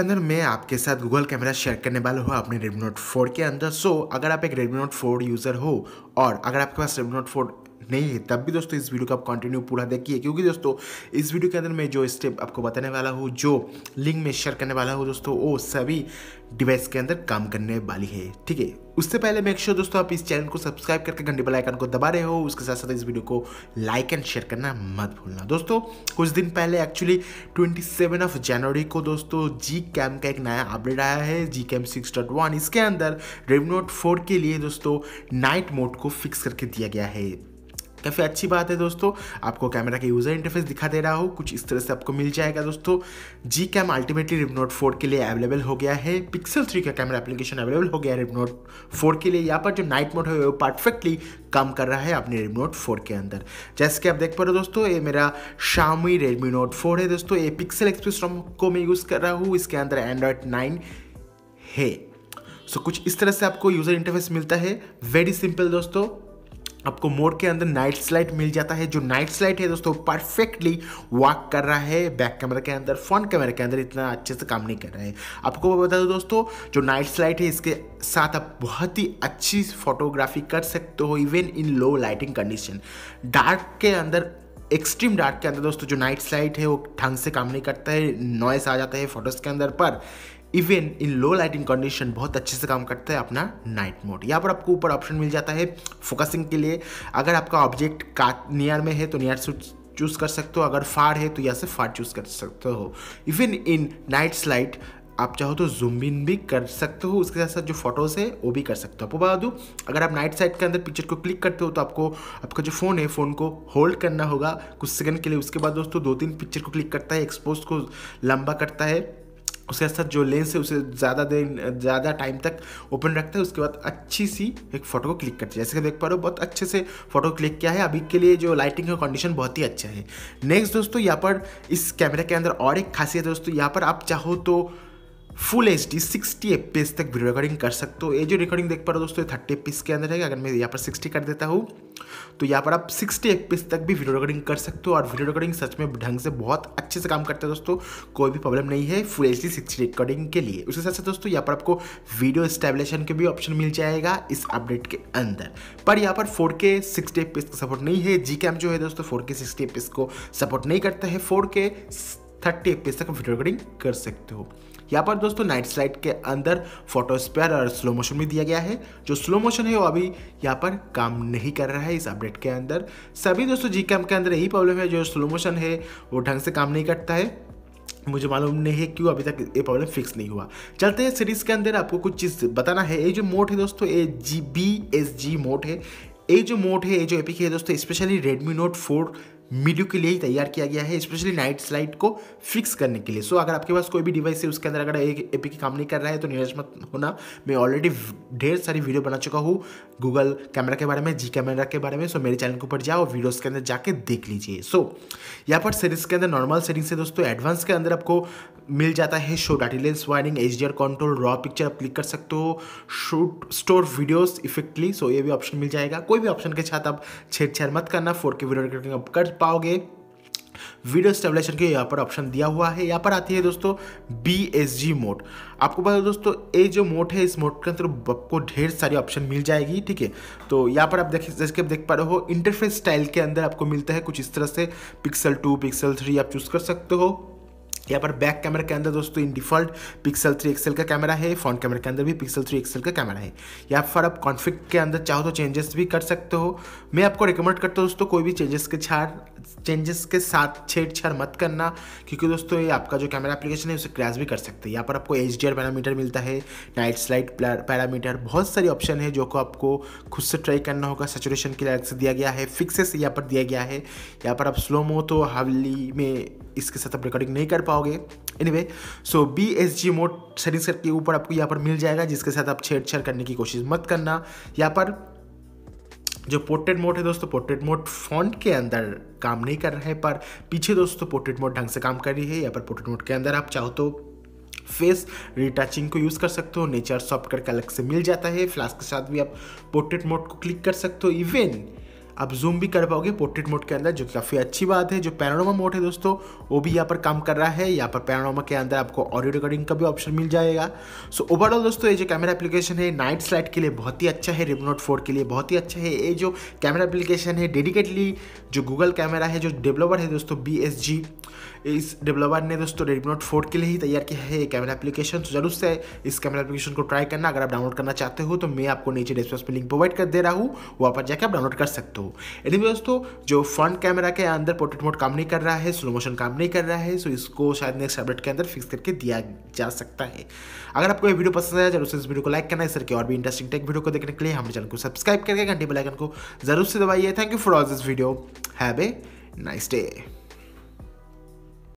अंदर मैं आपके साथ गूगल कैमरा शेयर करने वाला हूँ अपने रेडमी नोट फोर के अंदर। सो so, अगर आप एक रेडमी नोट फोर यूज़र हो और अगर आपके पास रेडमी नोट 4 नहीं है तब भी दोस्तों इस वीडियो को आप कंटिन्यू पूरा देखिए, क्योंकि दोस्तों इस वीडियो के अंदर मैं जो स्टेप आपको बताने वाला हूँ, जो लिंक में शेयर करने वाला हूँ दोस्तों, वो सभी डिवाइस के अंदर काम करने वाली है, ठीक है? उससे पहले मेक श्योर दोस्तों आप इस चैनल को सब्सक्राइब करके घंटे बेल आइकन को दबा रहे हो, उसके साथ साथ इस वीडियो को लाइक एंड शेयर करना मत भूलना। दोस्तों, कुछ दिन पहले एक्चुअली 27 ऑफ़ जनवरी को दोस्तों जी कैम का एक नया अपडेट आया है G cam six dot one इसके अंदर रेडमी नोट फोर के लिए दोस्तों नाइट मोड को फिक्स करके दिया गया है। काफ़ी अच्छी बात है दोस्तों। आपको कैमरा का यूज़र इंटरफेस दिखा दे रहा हो। कुछ इस तरह से आपको मिल जाएगा दोस्तों। जी कैम अल्टीमेटली रिप नोट फोर के लिए अवेलेबल हो गया है। पिक्सल थ्री का कैमरा एप्लीकेशन अवेलेबल हो गया है रिप नोट फोर के लिए। यहाँ पर जो नाइट मोड है वो परफेक्टली काम कर रहा है अपने रिप नोट फोर के अंदर। जैसे कि आप देख पा रहे हो दोस्तों ये मेरा शामी रेडमी नोट फोर है दोस्तों। ये पिक्सल एक्सप्रेस रोम को मैं यूज़ कर रहा हूँ। इसके अंदर एंड्रॉयड नाइन है। सो so, कुछ इस तरह से आपको यूज़र इंटरफेस मिलता है। वेरी सिंपल दोस्तों। आपको मोड के अंदर नाइट स्लाइट मिल जाता है। जो नाइट स्लाइट है दोस्तों परफेक्टली वॉक कर रहा है। बैक कैमरा के अंदर फ्रंट कैमरा के अंदर इतना अच्छे से काम नहीं कर रहा है। आपको बता दो दोस्तों, जो नाइट स्लाइट है, इसके साथ आप बहुत ही अच्छी फोटोग्राफी कर सकते हो even in low lighting condition dark के अंदर एक्सट्रीम डार्क के अंदर दोस्तों, जो नाइट स्लाइट है, वो ढंग से काम नहीं करता है। नॉइस आ जाता है फ़ोटोज़ के अंदर पर। Even in low lighting condition बहुत अच्छे से काम करता है अपना नाइट मोड यहाँ पर आपको ऊपर ऑप्शन मिल जाता है फोकसिंग के लिए। अगर आपका ऑब्जेक्ट का नियर में है तो नियर से चूज़ कर सकते हो। अगर फार है तो यहाँ से फार चूज़ कर सकते हो। इवन इन नाइट स्लाइट आप चाहो तो जूम इन भी कर सकते हो। उसके साथ साथ जो फ़ोटोज़ है, वो भी कर सकते हो। आपको बता दूँ, अगर आप नाइट साइड के अंदर पिक्चर को क्लिक करते हो तो आपको, आपका जो फ़ोन है फ़ोन को होल्ड करना होगा कुछ सेकंड के लिए। उसके बाद दोस्तों दो तीन पिक्चर को क्लिक करता है एक्सपोज को लंबा करता है। उसके साथ जो लेंस है, उसे ज़्यादा देर, ज़्यादा टाइम तक ओपन रखता है, उसके बाद अच्छी सी एक फ़ोटो को क्लिक करती है। जैसे कि देख पा रहे हो, बहुत अच्छे से फ़ोटो क्लिक किया है। अभी के लिए जो लाइटिंग का कंडीशन बहुत ही अच्छा है। नेक्स्ट दोस्तों, यहाँ पर इस कैमरे के अंदर और एक खासियत है दोस्तों, यहाँ पर आप चाहो तो full H D sixty F P S तक वीडियो रिकॉर्डिंग कर सकते हो। ये जो रिकॉर्डिंग देख पा रहे हो दोस्तों थर्टी एफ़ के अंदर है, अगर मैं यहाँ पर सिक्सटी कर देता हूँ तो यहाँ पर आप सिक्सटी एफ़ तक भी वीडियो रिकॉर्डिंग कर सकते हो। और वीडियो रिकॉर्डिंग सच में ढंग से बहुत अच्छे से काम करते हैं दोस्तों, कोई भी प्रॉब्लम नहीं है full H D sixty recording के लिए। उसके साथ साथ दोस्तों, यहाँ पर आपको वीडियो स्टेबलेशन के भी ऑप्शन मिल जाएगा इस अपडेट के अंदर। पर यहाँ पर फोर के सिक्सटी एफ़ का सपोर्ट नहीं है। जी कैम जो है दोस्तों फोर के सिक्सटी एफ़ को सपोर्ट नहीं करता है। फोर के थर्टी एफ़ तक वीडियो रिकॉर्डिंग कर सकते हो। यहाँ पर दोस्तों नाइट स्लाइड के अंदर फ़ोटो स्पेयर और स्लो मोशन भी दिया गया है। जो स्लो मोशन है, वो अभी यहाँ पर काम नहीं कर रहा है इस अपडेट के अंदर। सभी दोस्तों जी कैम के अंदर यही प्रॉब्लम है, जो स्लो मोशन है, वो ढंग से काम नहीं करता है। मुझे मालूम नहीं है क्यों अभी तक ये प्रॉब्लम फिक्स नहीं हुआ। चलते हैं सीरीज़ के अंदर, आपको कुछ चीज़ बताना है। ये जो मोड है दोस्तों, ये G B S G mode है। ये जो मोड है, ये जो एपिक है दोस्तों स्पेशली रेडमी नोट फोर मीडियो के लिए ही तैयार किया गया है स्पेशली नाइट स्लाइड को फिक्स करने के लिए। सो so, अगर आपके पास कोई भी डिवाइस है उसके अंदर अगर एक एपी काम नहीं कर रहा है तो निराश मत होना। मैं ऑलरेडी ढेर सारी वीडियो बना चुका हूँ गूगल कैमरा के बारे में जी कैमरा के बारे में। सो so, मेरे चैनल के ऊपर जाओ वीडियोस के अंदर जाके देख लीजिए। सो so, यहाँ पर सीरीज़ के अंदर नॉर्मल सेटिंग से दोस्तों। एडवांस के अंदर आपको मिल जाता है शो डाटी lens wiring H D R control raw picture आप क्लिक कर सकते हो। Shoot store videos effectively so ये भी ऑप्शन मिल जाएगा। कोई भी ऑप्शन के साथ आप छेड़छाड़ मत करना। फोर के वीडियो रिकॉर्डिंग आप कर पाओगे। वीडियो स्टेबलेशन के यहाँ पर ऑप्शन दिया हुआ है। यहाँ पर आती है दोस्तों बी एस जी मोड आपको पता है दोस्तों ये जो मोड है, इस मोड के अंदर आपको ढेर सारी ऑप्शन मिल जाएगी, ठीक है? तो यहाँ पर आप देख, जैसे कि आप देख पा रहे हो इंटरफेस स्टाइल के अंदर आपको मिलता है कुछ इस तरह से। पिक्सल टू पिक्सल थ्री आप चूज़ कर सकते हो। यहाँ पर बैक कैमरा के अंदर दोस्तों in default pixel three XL का कैमरा है फ्रंट कैमरा के अंदर भी पिक्सल थ्री एक्सएल का कैमरा है। यहाँ पर आप कॉन्फिक के अंदर चाहो तो चेंजेस भी कर सकते हो। मैं आपको रिकमेंड करता हूँ दोस्तों कोई भी चेंजेस के छाड़ चेंजेस के साथ छेड़छाड़ मत करना, क्योंकि दोस्तों ये आपका जो कैमरा एप्लीकेशन है, उसे क्रैश भी कर सकते हैं। यहाँ पर आपको एचडीआर पैरामीटर मिलता है नाइट स्लाइट पैरामीटर बहुत सारी ऑप्शन है जो को आपको खुद से ट्राई करना होगा। सेचुरेशन के लिए अलग से दिया गया है फिक्सेस यहाँ पर दिया गया है। यहाँ पर आप स्लो मो तो हावली में इसके साथ आप रिकॉर्डिंग नहीं कर पाओगे। Anyway so B S G mode settings के ऊपर आपको यहाँ पर मिल जाएगा, जिसके साथ आप छेड़छाड़ करने की कोशिश मत करना। यहाँ पर जो पोर्ट्रेट मोड है दोस्तों पोर्ट्रेट मोड फॉन्ट के अंदर काम नहीं कर रहा है, पर पीछे दोस्तों पोर्ट्रेट मोड ढंग से काम कर रही है। यहाँ पर पोर्ट्रेट मोड के अंदर आप चाहो तो फेस रिटचिंग को यूज़ कर सकते हो नेचर सॉफ्टवेयर का अलग से मिल जाता है। फ्लास्क के साथ भी आप पोर्ट्रेट मोड को क्लिक कर सकते हो इवन आप जूम भी कर पाओगे पोर्ट्रेट मोड के अंदर, जो काफ़ी अच्छी बात है, जो पैनोरमा मोड है दोस्तों, वो भी यहाँ पर काम कर रहा है। यहाँ पर पैनोरमा के अंदर आपको ऑडियो रिकॉर्डिंग का भी ऑप्शन मिल जाएगा। सो ओवरऑल दोस्तों, ये जो कैमरा एप्लीकेशन है नाइट स्लाइट के लिए बहुत ही अच्छा है रेडमी नोट फोर के लिए बहुत ही अच्छा है। ये जो कैमरा एप्लीकेशन है डेडिकेटली जो गूगल कैमरा है, जो डेवलपर है दोस्तों बीएसजी इस डेवलपर ने दोस्तों रेडमी फोर के लिए ही तैयार किया है ये कैमरा एप्लीकेशन तो ज़रूर से इस कैमरा एप्लीकेशन को ट्राई करना। अगर आप डाउनलोड करना चाहते हो तो मैं आपको नीचे डिस्क्रिप्शन में लिंक प्रोवाइड कर दे रहा हूँ। वहाँ पर जाकर आप डाउनलोड कर सकते हो। यदि दोस्तों, जो फ्रंट कैमरा के अंदर पोर्ट्रेट मोड काम नहीं कर रहा है स्लो मोशन काम नहीं कर रहा है सो इसको शायद नेक्स्ट अपडेट के अंदर फिक्स करके दिया जा सकता है। अगर आपको ये वीडियो पसंद आया, ज़रूर से इस वीडियो को लाइक करना है सर के और भी इंटरेस्टिंग टेक वीडियो को देखने के लिए हमारे चैनल को सब्सक्राइब करके घंटे बेलाइकन को ज़रूर से दबाइए। Thank you for all this video have a nice day